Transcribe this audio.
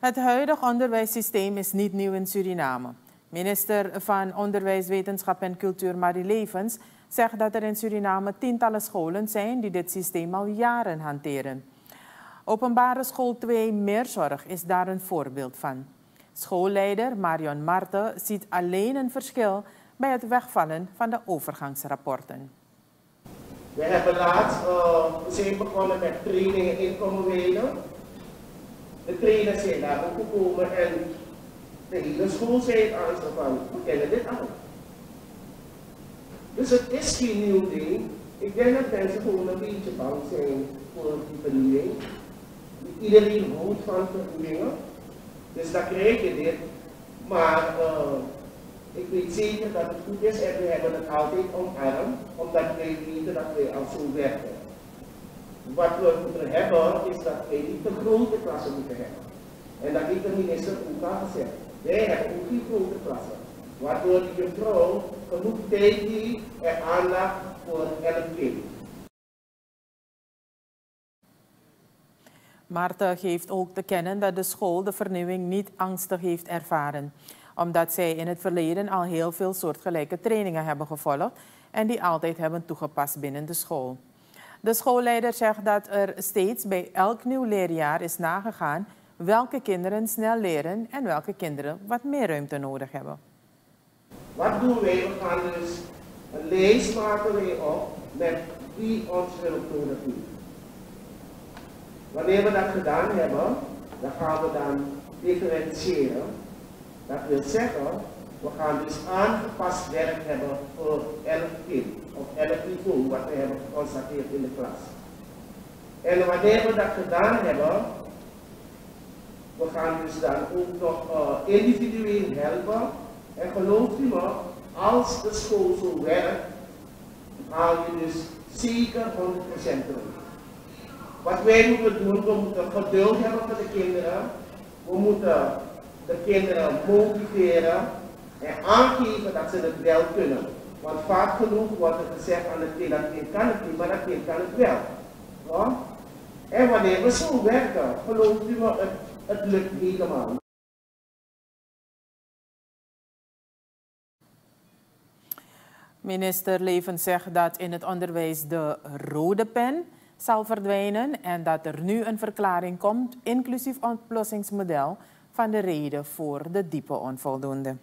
Het huidige onderwijssysteem is niet nieuw in Suriname. Minister van Onderwijs, Wetenschap en Cultuur Marie Levens zegt dat er in Suriname tientallen scholen zijn die dit systeem al jaren hanteren. Openbare school 2 Meerzorg is daar een voorbeeld van. Schoolleider Marion Marte ziet alleen een verschil bij het wegvallen van de overgangsrapporten. We hebben laatst uh, zijn begonnen met trainingen in Kommerwenen. De trainers zijn daar ook gekomen en de hele school zei het aan ze van, we kennen dit al. Dus het is geen nieuw ding. Ik denk dat mensen gewoon een beetje bang zijn voor die vernieuwing. Iedereen houdt van vernieuwingen. Dus dan krijg je dit. Maar uh, ik weet zeker dat het goed is en we hebben het altijd omarmd, omdat wij weten dat wij al zo werken. Wat we moeten hebben, is dat wij niet te grote klassen moeten hebben. En dat heeft de minister ook al gezegd. Wij hebben ook die grote klassen. Waardoor die vrouw genoeg tijd heeft en aandacht voor elk kind. Geeft ook te kennen dat de school de vernieuwing niet angstig heeft ervaren. Omdat zij in het verleden al heel veel soortgelijke trainingen hebben gevolgd en die altijd hebben toegepast binnen de school. De schoolleider zegt dat er steeds bij elk nieuw leerjaar is nagegaan welke kinderen snel leren en welke kinderen wat meer ruimte nodig hebben. Wat doen wij? We gaan dus een lijst op met wie ons hulp. Wanneer we dat gedaan hebben, dan gaan we dan differentiëren. Dat wil zeggen, we gaan dus aangepast werk hebben voor elk kind, of elk niveau wat we hebben geconstateerd in de klas. En wanneer we dat gedaan hebben, we gaan dus dan ook nog uh, individueel helpen. En geloof u me, als de school zo werkt, haal je dus zeker 100% terug. Wat wij moeten doen, we moeten geduld hebben voor de kinderen. We moeten de kinderen motiveren en aangeven dat ze het wel kunnen. Want vaak genoeg wordt er gezegd aan het kind, dat kind kan het niet, maar dat kind kan het wel. Ja? En wanneer we zo werken, gelooft u me, het, het lukt helemaal. Minister Leven zegt dat in het onderwijs de rode pen zal verdwijnen en dat er nu een verklaring komt, inclusief oplossingsmodel, van de reden voor de diepe onvoldoende.